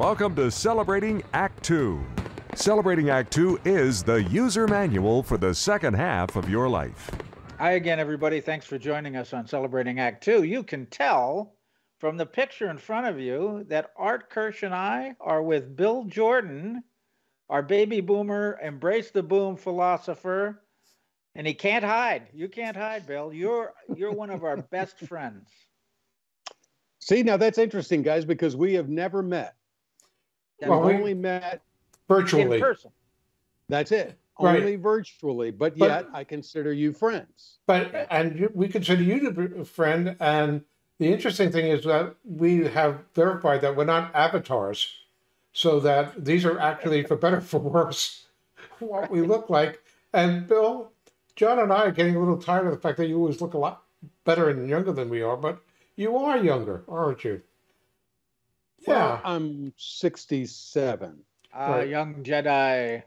Welcome to Celebrating Act Two. Celebrating Act Two is the user manual for the second half of your life. Hi again, everybody. Thanks for joining us on Celebrating Act Two. You can tell from the picture in front of you that Art Kirsch and I are with Bill Jordan, our baby boomer, embrace the boom philosopher, and he can't hide. You can't hide, Bill. You're you're one of our best friends. See, now that's interesting, guys, because we have never met. Well, we- only met. virtually. In person. That's it. Right. Only virtually, but But- yet I consider you friends. But and we consider you to be a friend. And the interesting thing is that we have verified that we're not avatars, so that these are actually, for better or for worse, what we look like. And Bill, John, and I are getting a little tired of the fact that you always look a lot better and younger than we are. But you are younger, aren't you? Well, Yeah. I'm 67. Uh, Right. Young Jedi.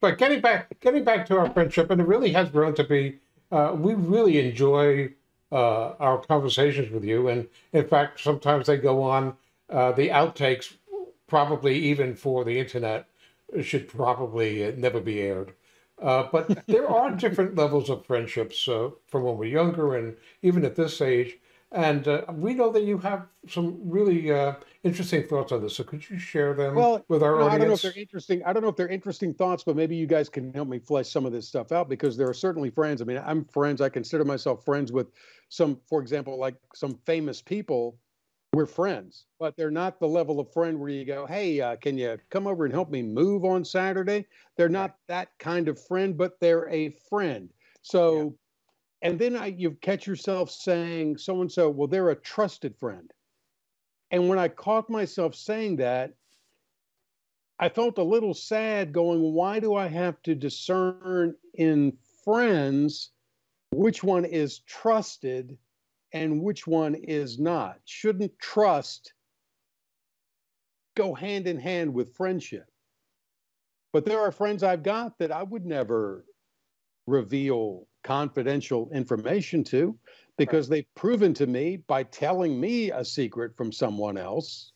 But getting back, getting back to our friendship, and it really has grown to be. Uh, we really enjoy uh, our conversations with you, and in fact, sometimes they go on. Uh, the outtakes, probably even for the internet, should probably uh, never be aired. Uh, but there are different levels of friendships uh, from when we're younger, and even at this age. And uh, we know that you have some really uh, interesting thoughts on this. So could you share them Well, with our you know, I don't know if they're interesting. I don't know if they're interesting thoughts, but maybe you guys can help me flesh some of this stuff out because there are certainly friends. I mean, I'm friends. I consider myself friends with some, for example, like some famous people. We're friends, but they're not the level of friend where you go, "Hey, uh, can you come over and help me move on Saturday?" They're not that kind of friend, but they're a friend. So, and then I, you catch yourself saying, "So and so," well, they're a trusted friend. And when I caught myself saying that, I felt a little sad going, why do I have to discern in friends which one is trusted and which one is not? Shouldn't trust go hand in hand with friendship? But there are friends I've got that I would never reveal confidential information to because they've proven to me by telling me a secret from someone else,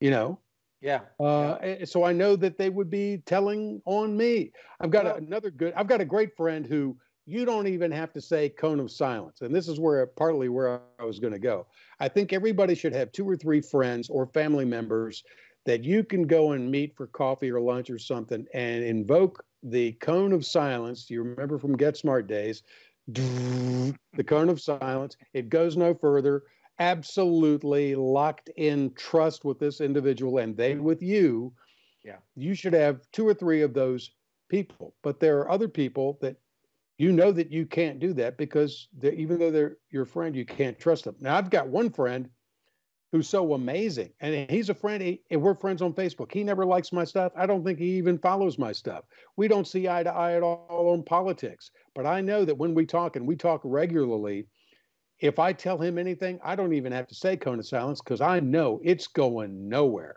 you know, Yeah. uh, a- so I know that they would be telling on me. I've got Well- another good. I've got a great friend who you don't even have to say cone of silence, and this is where partly where I was going to go. I think everybody should have two or three friends or family members that you can go and meet for coffee or lunch or something, and invoke the cone of silence. Do you remember from Get Smart days? The cone of silence. It goes no further absolutely locked in trust with this individual and they with you, Yeah. you should have two or three of those people. But there are other people that you know that you can't do that because even though they're your friend, you can't trust them. Now, I've got one friend who's so amazing, and he's a friend, he, and we're friends on Facebook. He never likes my stuff. I don't think he even follows my stuff. We don't see eye to eye at all on politics. But I know that when we talk, and we talk regularly, if I tell him anything, I don't even have to say cone of silence because I know it's going nowhere.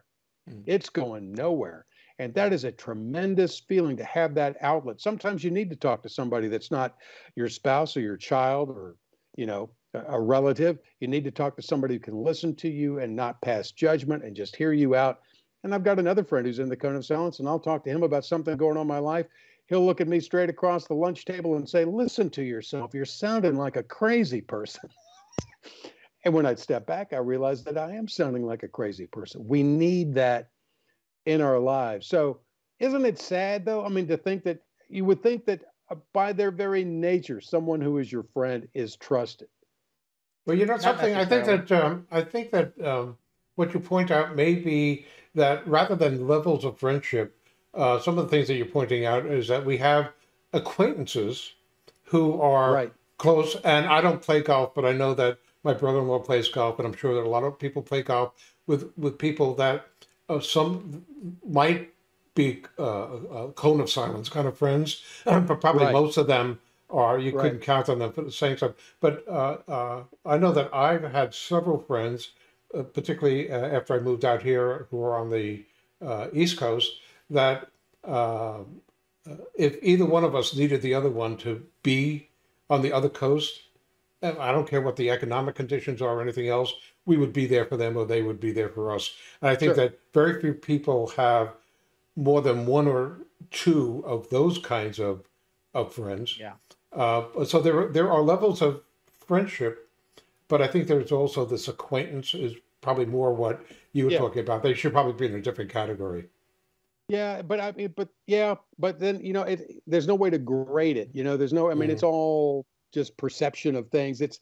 Mm. It's going nowhere. And that is a tremendous feeling to have that outlet. Sometimes you need to talk to somebody that's not your spouse or your child or, you know, a, relative. You need to talk to somebody who can listen to you and not pass judgment and just hear you out. And I've got another friend who's in the cone of silence, and I'll talk to him about something going on in my life. He'll look at me straight across the lunch table and say, Listen to yourself. You're sounding like a crazy person. and when I step back, I realize that I am sounding like a crazy person. We need that in our lives. So, isn't it sad though? I mean, to think that you would think that uh, by their very nature, someone who is your friend is trusted. Well, you know something. I think that um, I think that um, what you point out may be that rather than levels of friendship, uh, some of the things that you're pointing out is that we have acquaintances who are Right. close. And I don't play golf, but I know that my brother-in-law plays golf, and I'm sure that a lot of people play golf with with people that uh, some might be uh, a cone of silence kind of friends, but probably Right. most of them are. You Right. couldn't count on them for the same stuff. But uh, uh, I know that I've had several friends, uh, particularly uh, after I moved out here, who are on the uh, East Coast, that uh, if either one of us needed the other one to be on the other coast, and I don't care what the economic conditions are or anything else, we would be there for them or they would be there for us. And I think Sure. that very few people have more than one or two of those kinds of of friends. Yeah. Uh, so there there are levels of friendship, but I think there's also this acquaintance is probably more what you were Yeah. talking about. They should probably be in a different category. Yeah, but I mean, but yeah, but then you know, it there's no way to grade it. You know, there's no. I mean, Mhm. it's all just perception of things. It's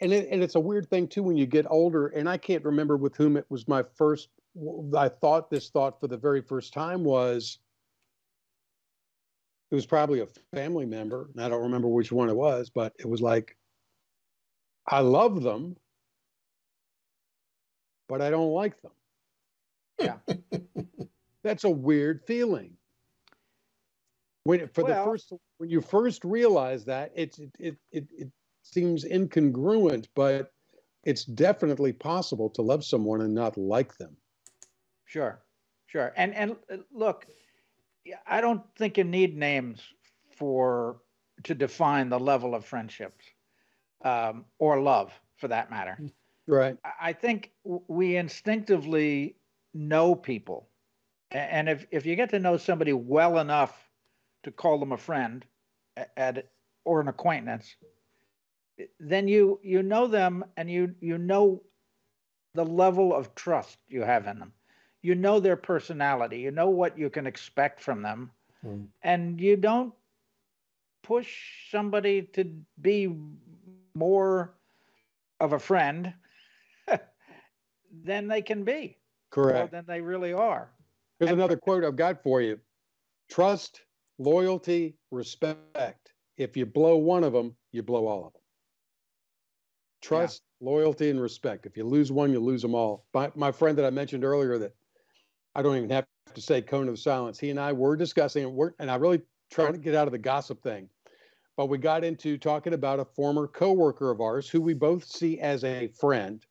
and it, and it's a weird thing too when you get older. And I can't remember with whom it was my first. I thought this thought for the very first time was. It was probably a family member, and I don't remember which one it was, but it was like, I love them, but I don't like them. Yeah. That's a weird feeling. When for Well- the first when you first realize that it's it, it it it seems incongruent, but it's definitely possible to love someone and not like them. Sure, sure. And and uh, look, I don't think you need names for to define the level of friendships um, or love, for that matter. Right. I- think we instinctively know people, and if if you get to know somebody well enough to call them a friend, at or an acquaintance, then you you know them and you you know the level of trust you have in them. You know their personality. You know what you can expect from them, Mm. and you don't push somebody to be more of a friend than they can be, Correct. than they really are. Here's and- another quote I've got for you. Trust, loyalty, respect. If you blow one of them, you blow all of them. Trust, loyalty, and respect. If you lose one, you lose them all. My, my friend that I mentioned earlier that I don't even have to say cone of silence, he and I were discussing, and, we're, and I really trying to get out of the gossip thing. But we got into talking about a former coworker of ours who we both see as a friend.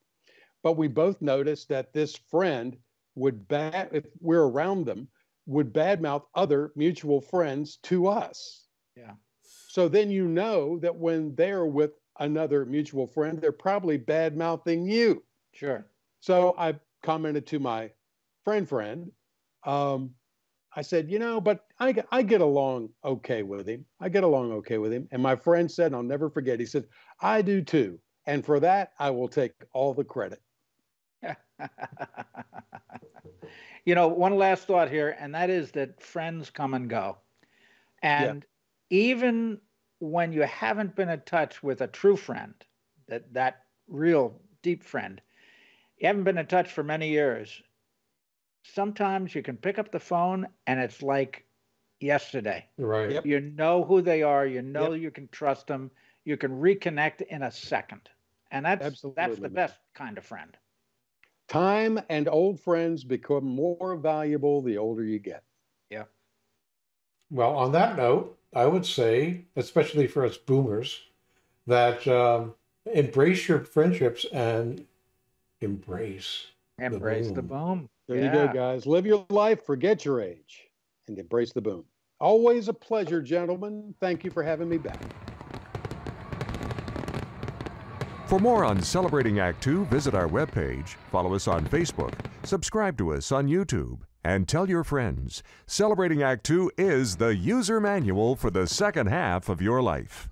But we both noticed that this friend would bad if we're around them would badmouth other mutual friends to us. Yeah. So then you know that when they're with another mutual friend, they're probably bad mouthing you. Sure. So I commented to my friend friend. Um, I said, you know, but I, get- I get along okay with him. I get along okay with him. And my friend said, and I'll never forget, he said, I do too. And for that, I will take all the credit. you know, one last thought here, and that is that friends come and go. And even when you haven't been in touch with a true friend, that that real deep friend, you haven't been in touch for many years. Sometimes you can pick up the phone and it's like yesterday. Right. Yep. You know who they are, you know you can trust them, you can reconnect in a second. And that's that's the best kind of friend. Time and old friends become more valuable the older you get. Yeah. Well, on that note, I would say, especially for us boomers, that um, embrace your friendships and embrace. Embrace the boom. boom. There you go, guys. Live your life, forget your age, and embrace the boom. Always a pleasure, gentlemen. Thank you for having me back. For more on Celebrating Act Two, visit our webpage, follow us on Facebook, subscribe to us on YouTube, and tell your friends. Celebrating Act Two is the user manual for the second half of your life.